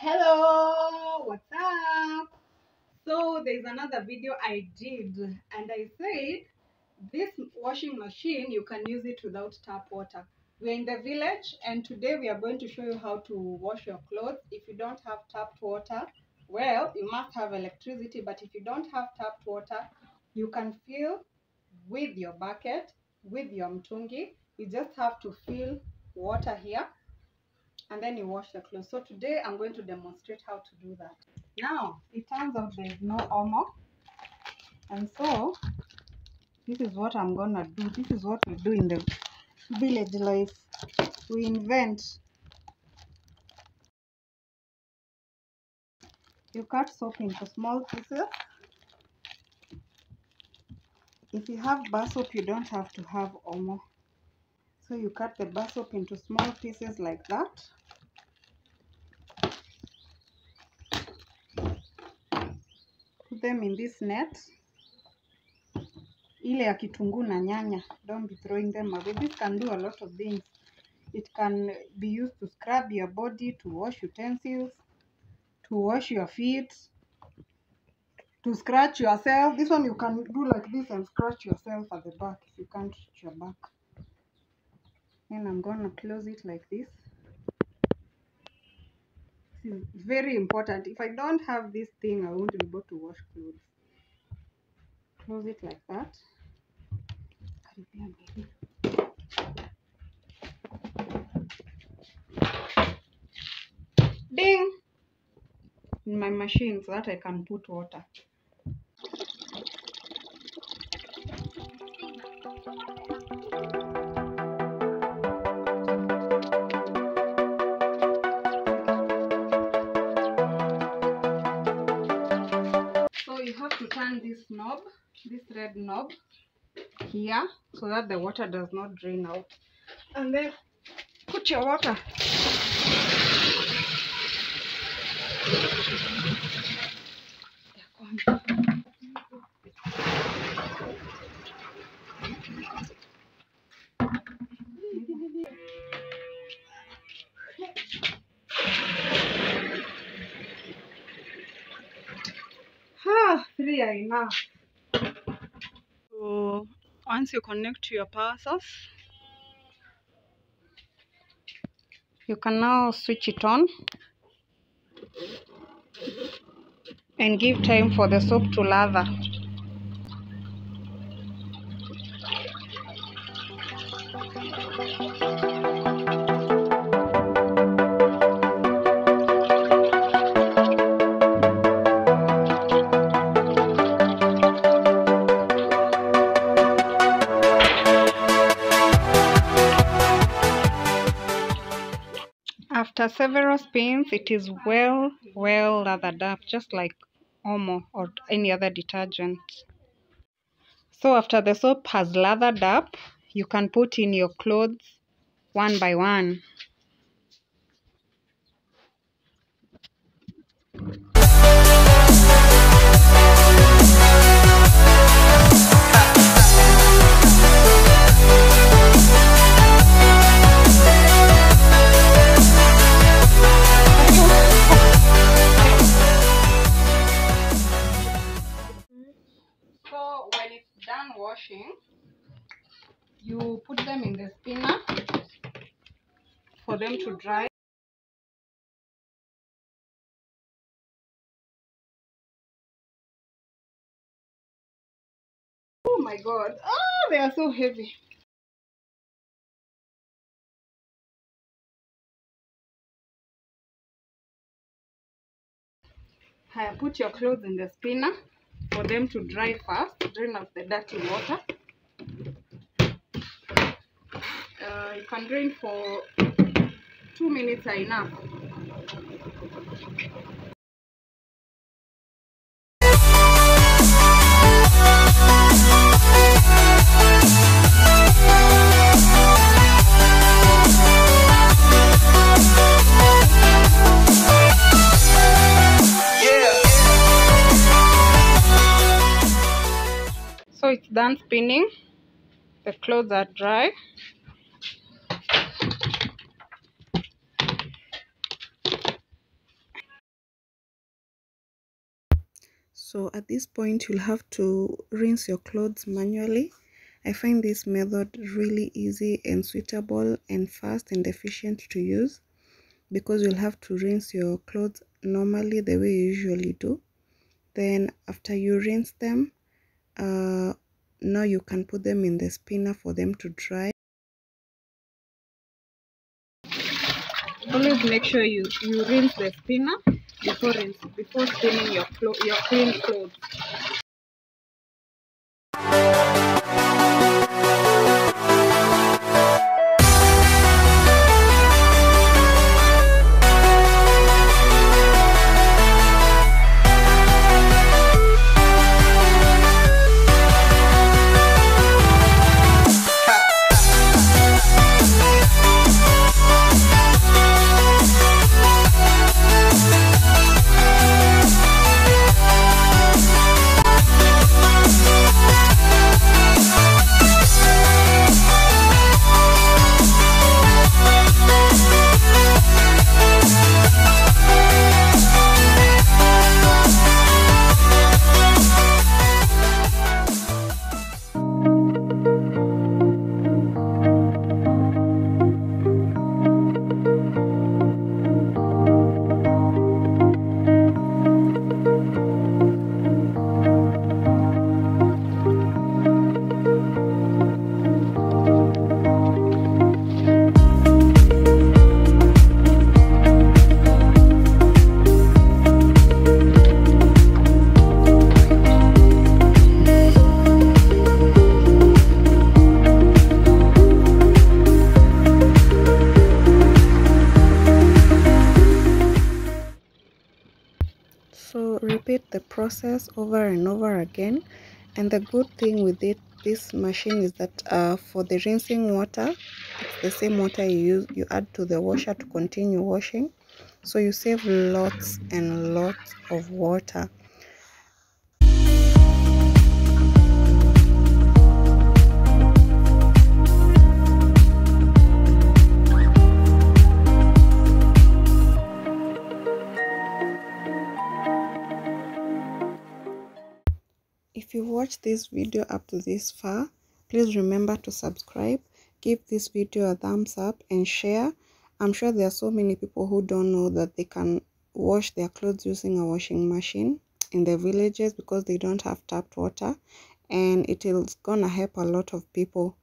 Hello, what's up? So there's another video I did and I said this washing machine you can use it without tap water. We're in the village and today we are going to show you how to wash your clothes. If you don't have tapped water, well, you must have electricity, but if you don't have tapped water, you can fill with your bucket, with your mtungi. You just have to fill water here and then you wash the clothes. So today I'm going to demonstrate how to do that. Now, it turns out there is no Omo. And so, this is what I'm gonna do. This is what we do in the village life. We invent. You cut soap into small pieces. If you have bar soap, you don't have to have Omo. So you cut the bar soap into small pieces like that. Them in this net. Ile ya kitunguu na nyanya. Don't be throwing them away. This can do a lot of things. It can be used to scrub your body, to wash utensils, to wash your feet, to scratch yourself. This one you can do like this and scratch yourself at the back if you can't reach your back. Then I'm gonna close it like this. Very important. If I don't have this thing, I won't be able to wash clothes. Close it like that. Ding! In my machine so that I can put water. Turn this knob, this red knob here so that the water does not drain out. And then put your water. Three are enough. So once you connect to your power source, you can now switch it on and give time for the soap to lather. Several spins, it is well, well lathered up, just like Omo or any other detergent. So after the soap has lathered up, you can put in your clothes one by one. For them to dry. Oh my god. Oh, they are so heavy. Haya, put your clothes in the spinner for them to dry fast. Drain off the dirty water. Uh, you can drain for two minutes are enough. So it's done spinning. The clothes are dry. So at this point you'll have to rinse your clothes manually. I find this method really easy and suitable and fast and efficient to use because you'll have to rinse your clothes normally the way you usually do. Then after you rinse them uh, now you can put them in the spinner for them to dry. Always make sure you you rinse the spinner before rinse, before spinning your clo your clean clothes repeat the process over and over again. And the good thing with it this machine is that uh, for the rinsing water it's the same water you use you add to the washer to continue washing. So you save lots and lots of water if you watched this video up to this far please remember to subscribe give this video a thumbs up and share. I'm sure there are so many people who don't know that they can wash their clothes using a washing machine in the villages because they don't have tapped water and it is gonna help a lot of people